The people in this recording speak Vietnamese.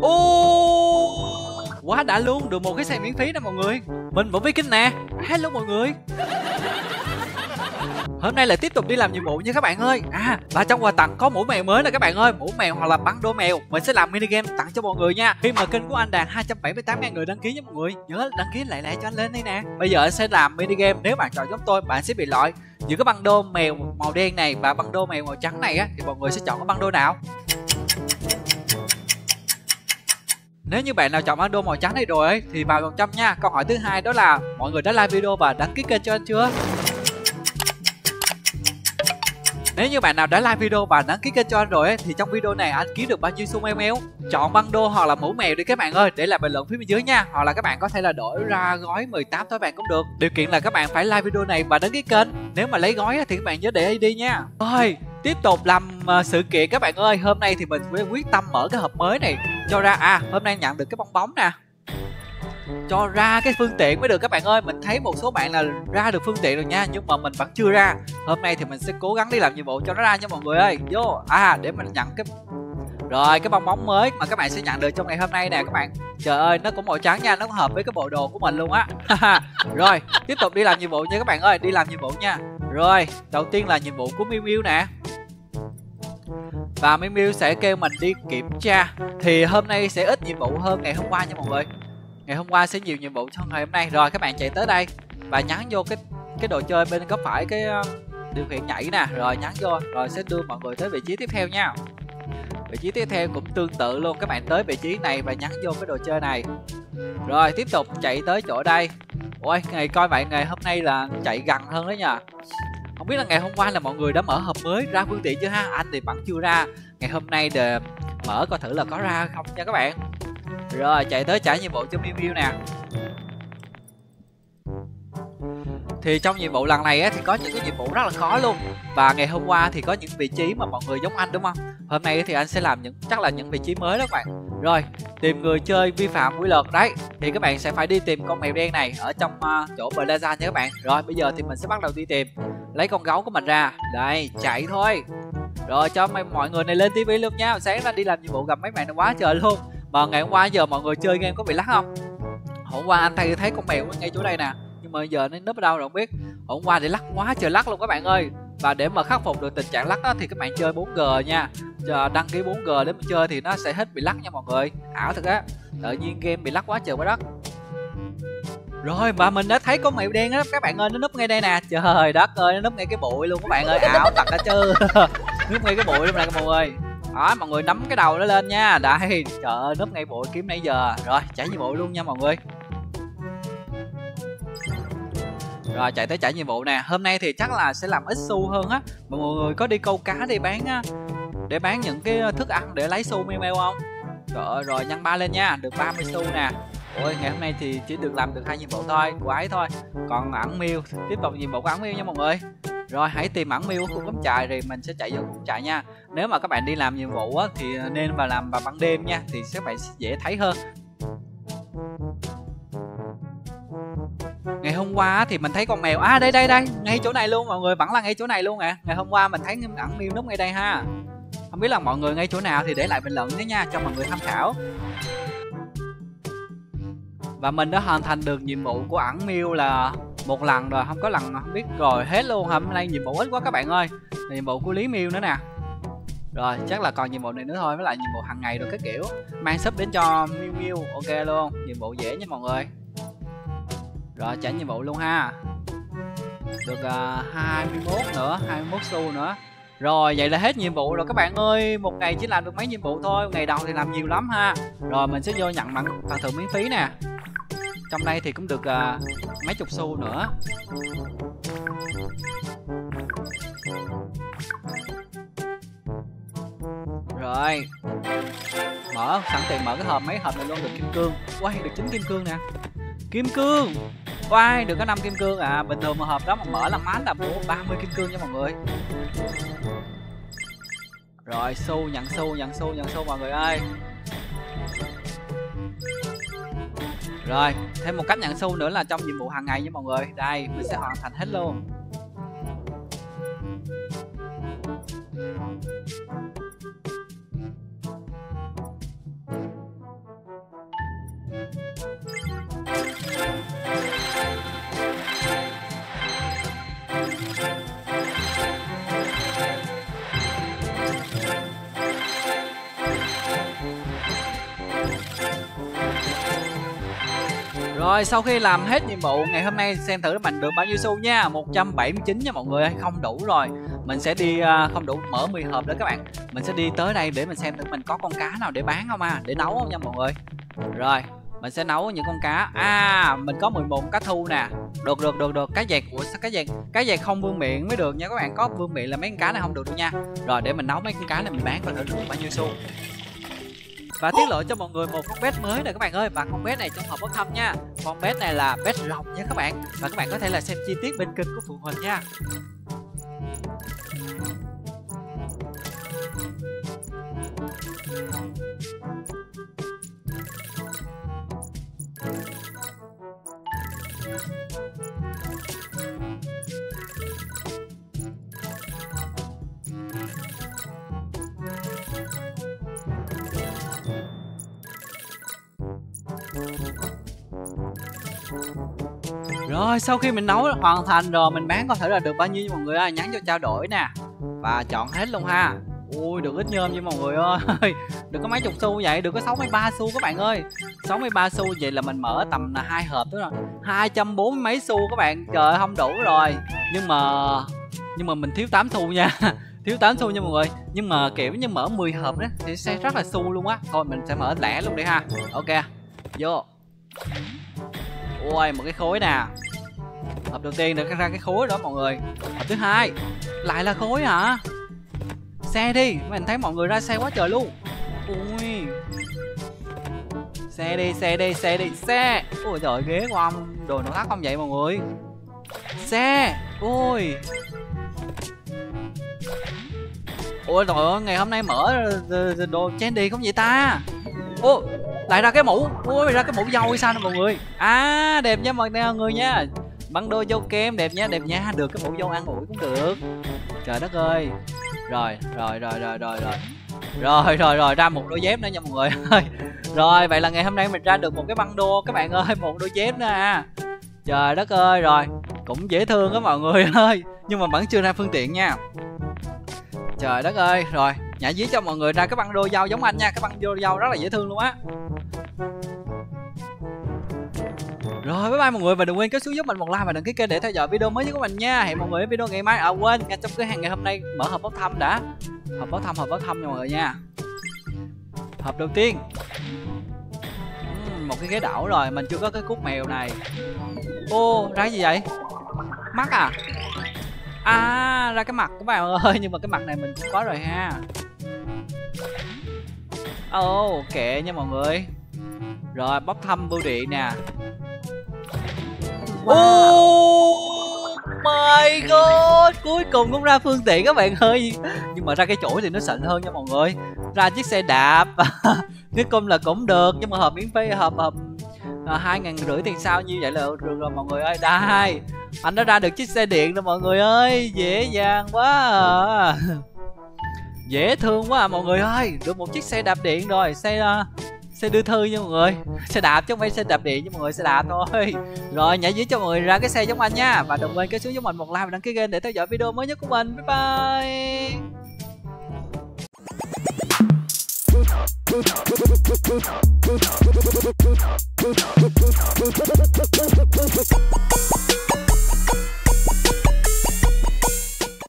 Ô, Quá đã luôn, Được một cái xe miễn phí nè mọi người. Mình vẫn Viking nè. Hello mọi người. Hôm nay lại tiếp tục đi làm nhiệm vụ nha các bạn ơi. À và trong quà tặng có mũ mèo mới nè các bạn ơi. Mũ mèo hoặc là băng đô mèo. Mình sẽ làm mini game tặng cho mọi người nha. Khi mà kênh của anh đạt 278 ngàn người đăng ký nha mọi người. Nhớ đăng ký lại lại cho anh lên đây nè. Bây giờ anh sẽ làm mini game. Nếu bạn chọn giống tôi, bạn sẽ bị loại Giữa cái băng đô mèo màu đen này và băng đô mèo màu trắng này á, Thì mọi người sẽ chọn cái băng đô nào? Nếu như bạn nào chọn băng đô màu trắng này rồi ấy, thì vào vòng trăm nha. Câu hỏi thứ hai đó là mọi người đã like video và đăng ký kênh cho anh chưa? Nếu như bạn nào đã like video và đăng ký kênh cho anh rồi ấy, thì trong video này anh kiếm được bao nhiêu xu meo meo? Chọn băng đô hoặc là mũ mèo đi các bạn ơi để lại bình luận phía bên dưới nha. Hoặc là các bạn có thể là đổi ra gói 18 tối bạn cũng được. Điều kiện là các bạn phải like video này và đăng ký kênh. Nếu mà lấy gói thì các bạn nhớ để ID nha. Rồi, tiếp tục làm ờ, sự kiện các bạn ơi. Hôm nay thì mình sẽ quyết tâm mở cái hộp mới này cho ra à hôm nay nhận được cái bong bóng nè. Cho ra cái phương tiện mới được các bạn ơi. Mình thấy một số bạn là ra được phương tiện rồi nha, nhưng mà mình vẫn chưa ra. Hôm nay thì mình sẽ cố gắng đi làm nhiệm vụ cho nó ra nha mọi người ơi. Vô à để mình nhận cái rồi, cái bong bóng mới mà các bạn sẽ nhận được trong ngày hôm nay nè, các bạn. Trời ơi, nó cũng màu trắng nha, nó cũng hợp với cái bộ đồ của mình luôn á. Rồi, tiếp tục đi làm nhiệm vụ nha các bạn ơi, đi làm nhiệm vụ nha. Rồi, đầu tiên là nhiệm vụ của miu miu nè và Miu Miu sẽ kêu mình đi kiểm tra. Thì hôm nay sẽ ít nhiệm vụ hơn ngày hôm qua nha mọi người. Ngày hôm qua sẽ nhiều nhiệm vụ hơn ngày hôm nay. Rồi, các bạn chạy tới đây và nhắn vô cái cái đồ chơi bên góc phải cái ờ, điều khiển nhảy nè. Rồi nhắn vô, rồi sẽ đưa mọi người tới vị trí tiếp theo nha. Vị trí tiếp theo cũng tương tự luôn. Các bạn tới vị trí này và nhắn vô cái đồ chơi này. Rồi, tiếp tục chạy tới chỗ đây. Ôi, ngày, coi vậy ngày hôm nay là chạy gần hơn đấy nha biết là ngày hôm qua là mọi người đã mở hộp mới ra phương tiện chưa ha? Anh thì vẫn chưa ra. Ngày hôm nay để mở coi thử là có ra không nha các bạn. Rồi chạy tới trả nhiệm vụ cho Miu Miu nè. Thì trong nhiệm vụ lần này á, thì có những cái nhiệm vụ rất là khó luôn. Và ngày hôm qua thì có những vị trí mà mọi người giống anh đúng không? Hôm nay thì anh sẽ làm những chắc là những vị trí mới đó các bạn. Rồi tìm người chơi vi phạm quy luật đấy. Thì các bạn sẽ phải đi tìm con mèo đen này ở trong uh, chỗ Plaza nha các bạn. Rồi bây giờ thì mình sẽ bắt đầu đi tìm lấy con gấu của mình ra. Đây, chạy thôi. Rồi cho mọi người này lên tivi luôn nha. Sáng ra đi làm nhiệm vụ gặp mấy bạn này quá trời luôn. Mà ngày hôm qua giờ mọi người chơi game có bị lắc không? Hôm qua anh thấy thấy con mèo ngay chỗ đây nè. Nhưng mà giờ nó núp ở đâu rồi không biết. Hôm qua thì lắc quá trời lắc luôn các bạn ơi. Và để mà khắc phục được tình trạng lắc đó thì các bạn chơi 4G nha. Chờ đăng ký 4G để mà chơi thì nó sẽ hết bị lắc nha mọi người. Ảo thật á. Tự nhiên game bị lắc quá trời quá đất rồi, mà mình đã thấy con mèo đen đó các bạn ơi, nó núp ngay đây nè. Trời đất ơi, nó núp ngay cái bụi luôn các bạn ơi. Ảo thật đã chứ. Núp ngay cái bụi luôn nè, mọi người. Đó, mọi người nắm cái đầu nó lên nha. Đây, trời ơi, núp ngay bụi kiếm nãy giờ. Rồi chạy như bụi luôn nha, mọi người. Rồi, chạy tới trả nhiệm vụ nè. Hôm nay thì chắc là sẽ làm ít xu hơn á. Mọi người có đi câu cá để bán á, để bán những cái thức ăn để lấy xu meo meo không? Trời ơi, rồi nhân ba lên nha. Được 30 xu nè ôi ngày hôm nay thì chỉ được làm được hai nhiệm vụ thôi của ấy thôi. Còn ẩn miêu tiếp tục nhiệm vụ của ẩn miêu nha mọi người. Rồi hãy tìm ẩn miêu khu cắm trại thì mình sẽ chạy vô cắm trại nha. Nếu mà các bạn đi làm nhiệm vụ á, thì nên vào làm vào ban đêm nha thì các bạn sẽ dễ thấy hơn. Ngày hôm qua thì mình thấy con mèo à đây đây đây ngay chỗ này luôn mọi người vẫn là ngay chỗ này luôn à ngày hôm qua mình thấy ẩn miêu núp ngay đây ha. Không biết là mọi người ngay chỗ nào thì để lại bình luận nhé nha cho mọi người tham khảo và mình đã hoàn thành được nhiệm vụ của ẩn miêu là một lần rồi không có lần không biết rồi hết luôn hôm nay nhiệm vụ ít quá các bạn ơi. Nhiệm vụ của lý miêu nữa nè. Rồi chắc là còn nhiệm vụ này nữa thôi với lại nhiệm vụ hàng ngày rồi các kiểu. Mang sub đến cho miêu miêu ok luôn. Nhiệm vụ dễ nha mọi người. Rồi trả nhiệm vụ luôn ha. Được à, uh, 21 nữa 21 xu nữa. Rồi vậy là hết nhiệm vụ rồi các bạn ơi. Một ngày chỉ làm được mấy nhiệm vụ thôi ngày đầu thì làm nhiều lắm ha. Rồi mình sẽ vô nhận bằng phần thưởng miễn phí nè trong đây thì cũng được uh, mấy chục xu nữa. Rồi. Mở sẵn tiền mở cái hộp mấy hộp này luôn được kim cương. Quay được chín kim cương nè. Kim cương. Oai, được có 5 kim cương. À Bình thường mà hộp đó mà mở là mán là mua 30 kim cương nha mọi người. Rồi, xu, nhận xu, nhận xu, nhận xu mọi người ơi. Rồi, thêm một cách nhận xu nữa là trong nhiệm vụ hàng ngày nha mọi người. Đây, mình sẽ hoàn thành hết luôn. Rồi sau khi làm hết nhiệm vụ ngày hôm nay xem thử mình được bao nhiêu xu nha. 179 nha mọi người không đủ rồi. Mình sẽ đi uh, không đủ mở 10 hộp đó các bạn. Mình sẽ đi tới đây để mình xem thử mình có con cá nào để bán không à Để nấu không nha mọi người. Rồi mình sẽ nấu những con cá. À mình có 11 cá thu nè. Được được được được. Cá dẹt của cá dẹt? Cá dẹt không vương miệng mới được nha các bạn. Có vương miệng là mấy con cá này không được đâu nha. Rồi để mình nấu mấy con cá này mình bán và thử được bao nhiêu xu và tiết lộ cho mọi người một con pet mới này các bạn ơi. Và con pet này trong hộp bốc thăm nha. Con pet này là pet rồng nha các bạn. Và các bạn có thể là xem chi tiết bên kênh của phụ huynh nha. Rồi, sau khi mình nấu hoàn thành rồi, mình bán có thể là được bao nhiêu mọi người ơi? Nhắn cho trao đổi nè. Và chọn hết luôn ha. Ui được ít nhôm nha mọi người ơi. Được có mấy chục xu vậy được có 63 xu các bạn ơi. 63 xu vậy là mình mở tầm là hai hộp đó rồi. 240 mấy xu các bạn, Trời không đủ rồi. Nhưng mà Nhưng mà mình thiếu 8 xu nha. Thiếu 8 xu nha mọi người. Nhưng mà kiểu như mở 10 hộp đó thì sẽ rất là xu luôn á. Thôi, mình sẽ mở lẻ luôn đi ha. Ok, vô ui một cái khối nè. Hộp đầu tiên được ra cái khối đó, mọi người. Hộp thứ hai, lại là khối hả? Xe đi, mình thấy mọi người ra xe quá trời luôn. Ui. Xe đi xe đi xe đi, xe. Ôi trời, ghế của ông, đồ nội thất không vậy mọi người? Xe. Ui ôi trời ơi, ngày hôm nay mở đồ chen đi không vậy ta? Ô lại ra cái mũ. Ui ra cái mũ dâu hay sao nè mọi người? À đẹp nha mọi người nha. Băng đôi dâu kem, đẹp nha đẹp nha. Được, cái mũ dâu ăn ủi cũng được. Trời đất ơi. Rồi rồi rồi rồi rồi rồi. Rồi rồi rồi, ra một đôi dép nữa nha mọi người. Ơi rồi, vậy là ngày hôm nay mình ra được một cái băng đô các bạn ơi, một đôi dép nữa à. Trời đất ơi, rồi. Cũng dễ thương á mọi người ơi. Nhưng mà vẫn chưa ra phương tiện nha. Trời đất ơi, rồi nhả dí cho mọi người ra cái băng đôi dâu giống anh nha cái băng đôi dâu rất là dễ thương luôn á. Rồi bye bye mọi người và đừng quên kéo xuống giúp mình một like và đăng ký kênh để theo dõi video mới nhất của mình nha. Hẹn mọi người ở video ngày mai. À quên ngay trong cửa hàng ngày hôm nay mở hộp bốc thăm đã. Hộp bốc thăm hộp bốc thăm nha mọi người nha. Hộp đầu tiên. Uhm, một cái ghế đảo rồi mình chưa có cái cút mèo này. Ô ra gì vậy? Mắt à? À ra cái mặt các bạn ơi nhưng mà cái mặt này mình cũng có rồi ha ồ oh, kệ nha mọi người. Rồi bóc thăm bưu điện nè. Oh my god Cuối cùng cũng ra phương tiện các bạn ơi. Nhưng mà ra cái chỗ thì nó xịn hơn nha mọi người. Ra chiếc xe đạp. Cái cung là cũng được Nhưng mà hộp miễn phí hộp hộp à, hai ngàn rưỡi tiền sao như vậy là được rồi mọi người ơi. Đây anh đã ra được chiếc xe điện rồi mọi người ơi. Dễ dàng quá à. dễ thương quá à mọi người ơi. Được một chiếc xe đạp điện rồi. Xe uh, xe đưa thư nha mọi người. Xe đạp chứ không phải xe đạp điện nha mọi người xe đạp thôi. Rồi nhảy dưới cho mọi người ra cái xe giống anh nha. Và đừng quên kéo xuống giống mình một like và đăng ký kênh để theo dõi video mới nhất của mình. Bye bye.